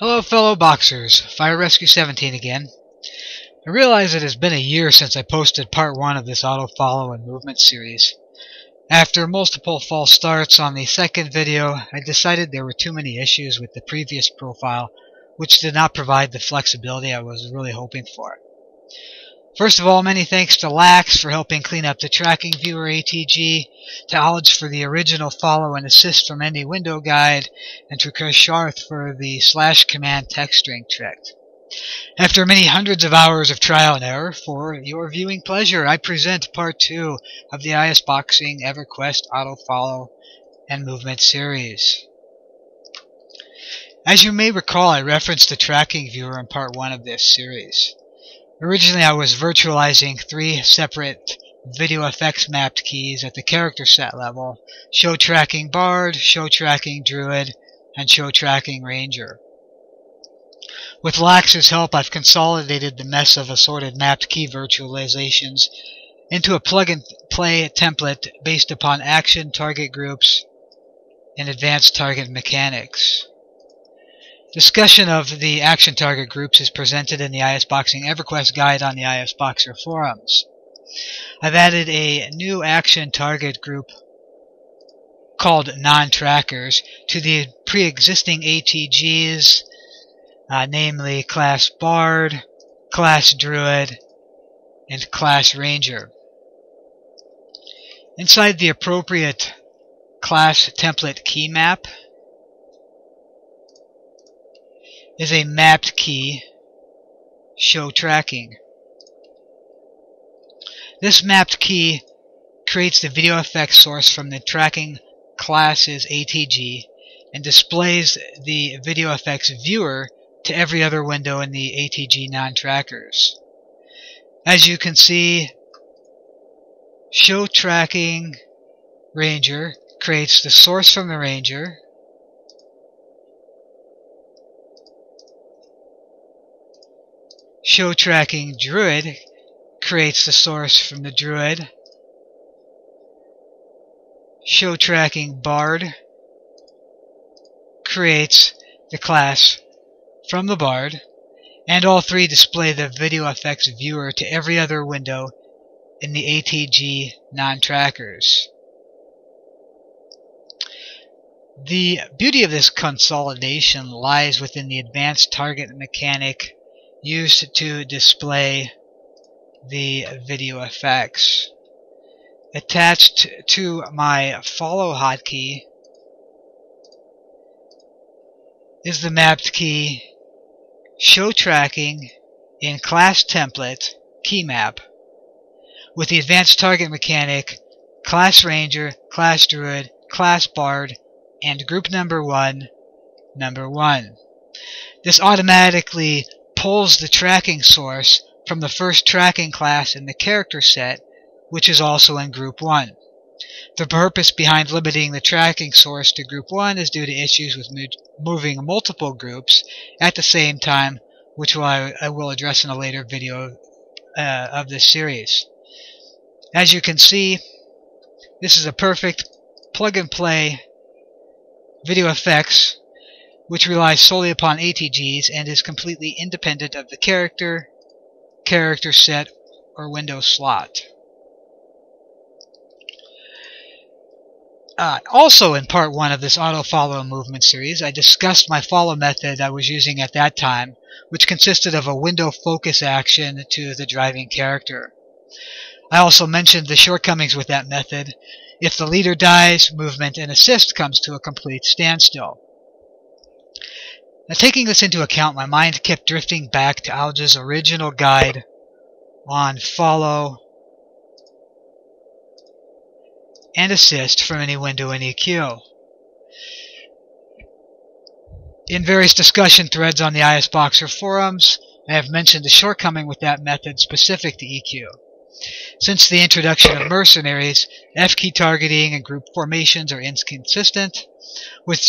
Hello fellow boxers, Fire Rescue 17 again. I realize it has been a year since I posted part 1 of this auto follow and movement series. After multiple false starts on the second video, I decided there were too many issues with the previous profile, which did not provide the flexibility I was really hoping for. First of all, many thanks to Lax for helping clean up the tracking viewer ATG, to Olge for the original follow and assist from any window guide, and to Sharth for the slash command text string trick. After many hundreds of hours of trial and error, for your viewing pleasure, I present part two of the IS Boxing EverQuest Auto Follow and Movement series. As you may recall, I referenced the tracking viewer in part one of this series. Originally I was virtualizing three separate video effects mapped keys at the character set level, show tracking Bard, show tracking Druid, and show tracking Ranger. With Lax's help, I've consolidated the mess of assorted mapped key virtualizations into a plug-and-play template based upon action target groups and advanced target mechanics. Discussion of the action target groups is presented in the IS Boxing EverQuest guide on the IS Boxer forums. I've added a new action target group called non-trackers to the pre-existing ATGs, uh, namely Class Bard, Class Druid, and Class Ranger. Inside the appropriate class template key map, is a mapped key show tracking. This mapped key creates the video effects source from the tracking class's ATG and displays the video effects viewer to every other window in the ATG non-trackers. As you can see, show tracking ranger creates the source from the ranger show tracking druid creates the source from the druid. Show tracking bard creates the class from the bard. And all three display the video effects viewer to every other window in the ATG non-trackers. The beauty of this consolidation lies within the advanced target mechanic used to display the video effects. Attached to my follow hotkey is the mapped key show tracking in class template key map with the advanced target mechanic class ranger, class druid, class bard, and group number 1, number 1. This automatically pulls the tracking source from the first tracking class in the character set, which is also in Group 1. The purpose behind limiting the tracking source to Group 1 is due to issues with moving multiple groups at the same time, which I, I will address in a later video uh, of this series. As you can see, this is a perfect plug-and-play video effects which relies solely upon ATGs and is completely independent of the character, character set, or window slot. Uh, also in part 1 of this auto follow movement series, I discussed my follow method I was using at that time, which consisted of a window focus action to the driving character. I also mentioned the shortcomings with that method. If the leader dies, movement and assist comes to a complete standstill. Now, taking this into account, my mind kept drifting back to Olge's original guide on follow and assist from any window in EQ. In various discussion threads on the IS Boxer forums, I have mentioned the shortcoming with that method specific to EQ. Since the introduction of mercenaries, F-key targeting and group formations are inconsistent, with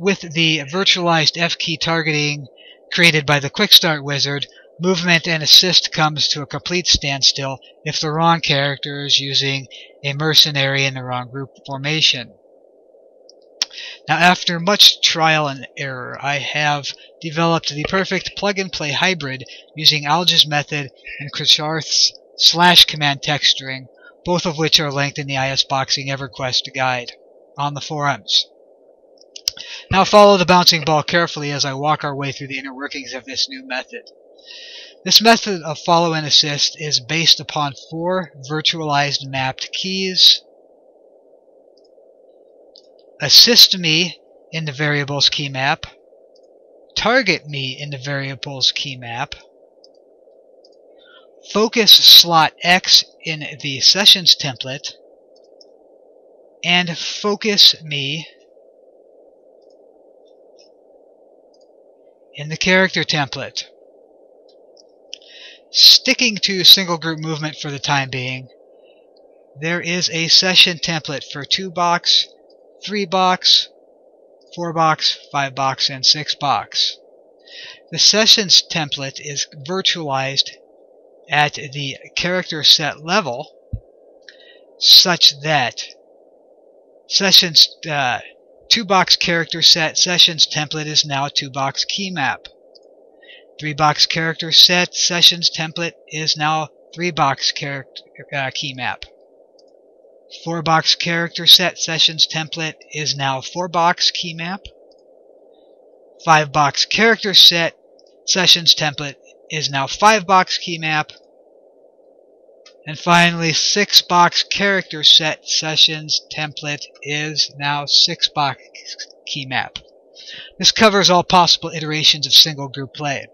with the virtualized F-key targeting created by the Quick Start wizard, movement and assist comes to a complete standstill if the wrong character is using a mercenary in the wrong group formation. Now after much trial and error, I have developed the perfect plug-and-play hybrid using Alge's method and Krsarth's slash command text string, both of which are linked in the IS Boxing EverQuest guide on the forums. Now follow the bouncing ball carefully as I walk our way through the inner workings of this new method. This method of follow and assist is based upon four virtualized mapped keys. Assist me in the variables key map. Target me in the variables key map. Focus slot X in the sessions template. And focus me in the character template. Sticking to single group movement for the time being, there is a session template for 2 box, 3 box, 4 box, 5 box, and 6 box. The sessions template is virtualized at the character set level such that sessions uh, Two box character set sessions template is now two box key map. Three box character set sessions template is now three box character uh, key map. Four box character set sessions template is now four box key map. Five box character set sessions template is now five box key map. And finally, six box character set sessions template is now six box key map. This covers all possible iterations of single group play.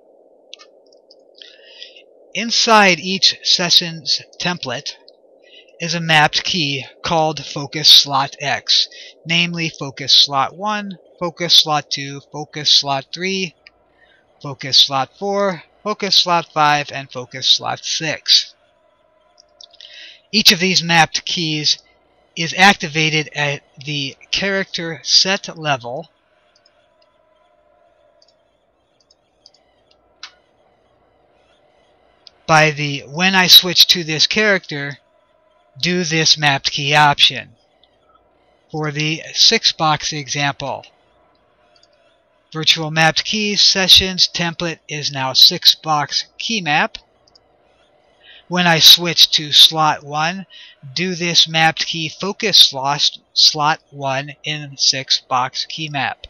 Inside each sessions template is a mapped key called focus slot X, namely focus slot 1, focus slot 2, focus slot 3, focus slot 4, focus slot 5, and focus slot 6. Each of these mapped keys is activated at the character set level by the when I switch to this character do this mapped key option. For the 6 box example, virtual mapped keys sessions template is now 6 box key map when I switch to slot 1, do this mapped key focus slot, slot 1 in 6 box key map.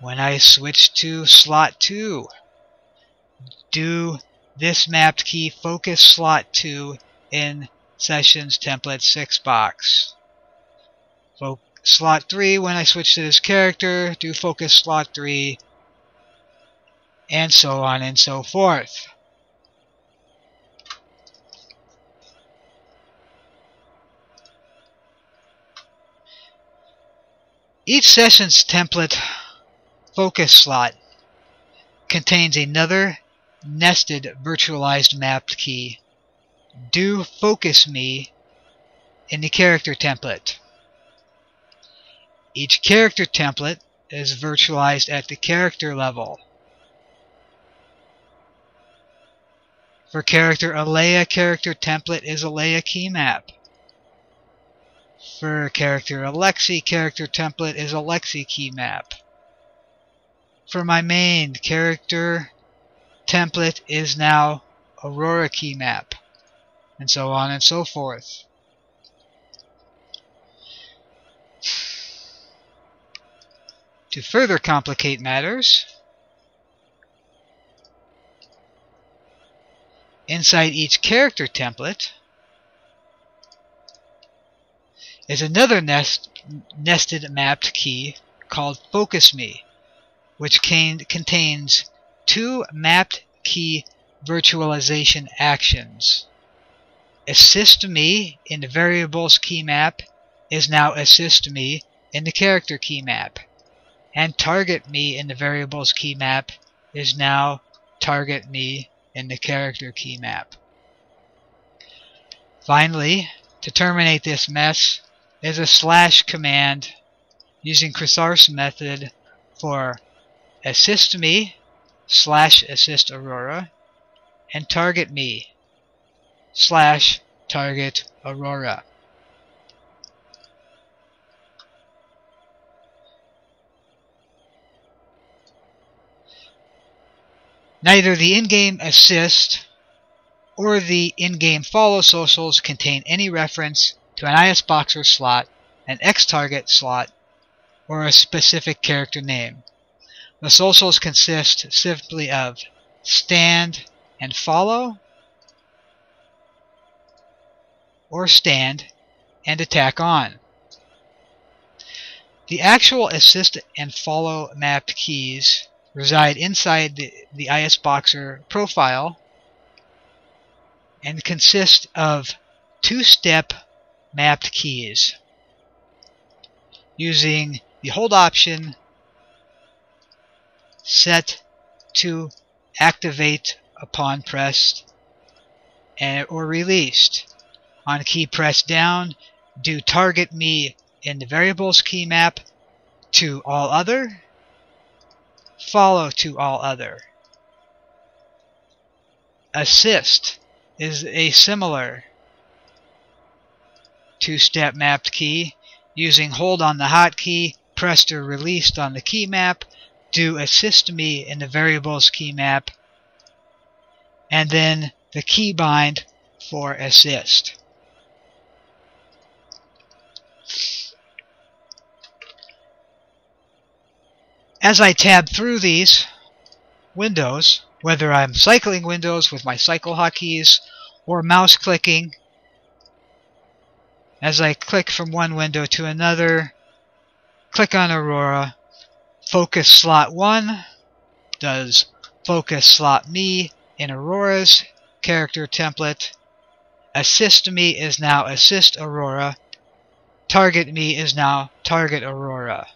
When I switch to slot 2, do this mapped key focus slot 2 in sessions template 6 box. Fo slot 3, when I switch to this character, do focus slot 3, and so on and so forth. Each session's template focus slot contains another nested virtualized mapped key. Do focus me in the character template. Each character template is virtualized at the character level. For character Alea, character template is Alea key map. For character Alexi, character template is Alexi key map. For my main character template is now Aurora key map. And so on and so forth. To further complicate matters, inside each character template, is another nest, nested mapped key called Focus Me, which can, contains two mapped key virtualization actions. Assist Me in the variables key map is now Assist Me in the character key map, and Target Me in the variables key map is now Target Me in the character key map. Finally, to terminate this mess, is a slash command using Chrysaor's method for assist me slash assist Aurora and target me slash target Aurora. Neither the in-game assist or the in-game follow socials contain any reference to an IS Boxer slot, an X target slot, or a specific character name. The socials consist simply of stand and follow, or stand and attack on. The actual assist and follow mapped keys reside inside the, the IS Boxer profile and consist of two-step mapped keys using the hold option set to activate upon pressed and, or released. On key press down, do target me in the variables key map to all other, follow to all other. Assist is a similar two-step mapped key using hold on the hotkey, pressed or released on the key map, do assist me in the variables key map, and then the keybind for assist. As I tab through these windows, whether I'm cycling windows with my cycle hotkeys or mouse clicking, as I click from one window to another, click on Aurora, focus slot 1 does focus slot me in Aurora's character template, assist me is now assist Aurora, target me is now target Aurora.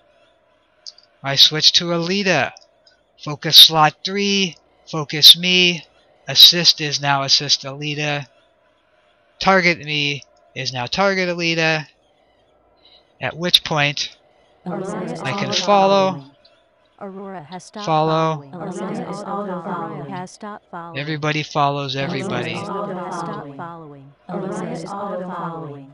I switch to Alita. Focus slot 3, focus me. Assist is now assist Alita. Target me is now target Alita. At which point I can follow. Aurora has stopped Follow. following. Has stopped following. Everybody follows everybody. Has stopped following. Aurora following.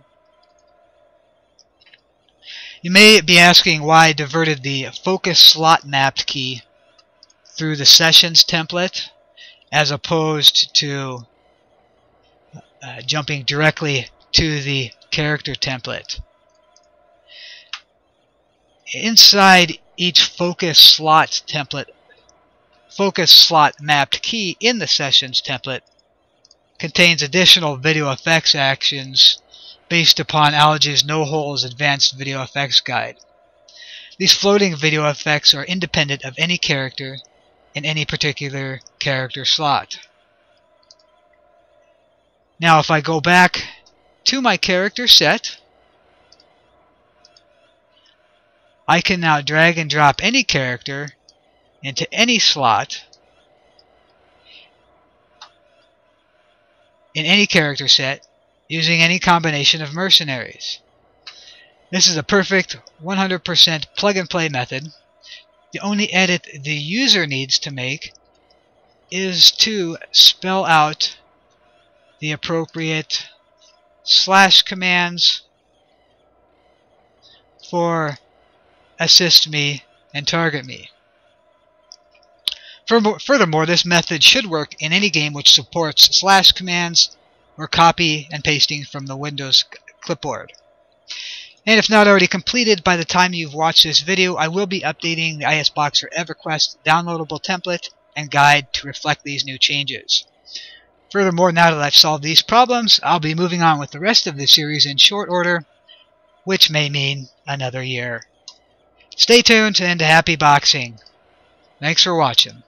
You may be asking why I diverted the focus slot mapped key through the sessions template as opposed to uh, jumping directly to the character template. Inside each focus slot template, focus slot mapped key in the sessions template contains additional video effects actions based upon Algae's No Holes Advanced Video Effects Guide. These floating video effects are independent of any character in any particular character slot. Now if I go back to my character set, I can now drag and drop any character into any slot in any character set using any combination of mercenaries. This is a perfect 100% plug-and-play method. The only edit the user needs to make is to spell out the appropriate slash commands for assist me and target me. Furthermore, this method should work in any game which supports slash commands or copy and pasting from the Windows clipboard. And if not already completed by the time you've watched this video, I will be updating the IS Boxer EverQuest downloadable template and guide to reflect these new changes. Furthermore, now that I've solved these problems, I'll be moving on with the rest of the series in short order, which may mean another year. Stay tuned and happy boxing. Thanks for watching.